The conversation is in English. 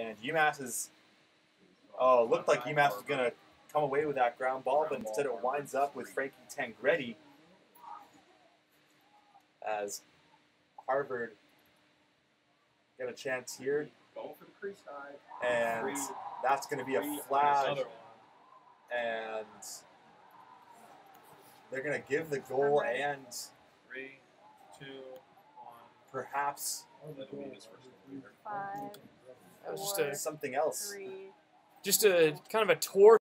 And UMass is. Oh, looked like UMass was going to come away with that ground ball, but instead it winds up with Frankie Tangredi as Harvard get a chance here, and that's going to be a flag, and they're going to give the goal and Three, two, one. perhaps. Five, That was just a something else. three, just a kind of a tour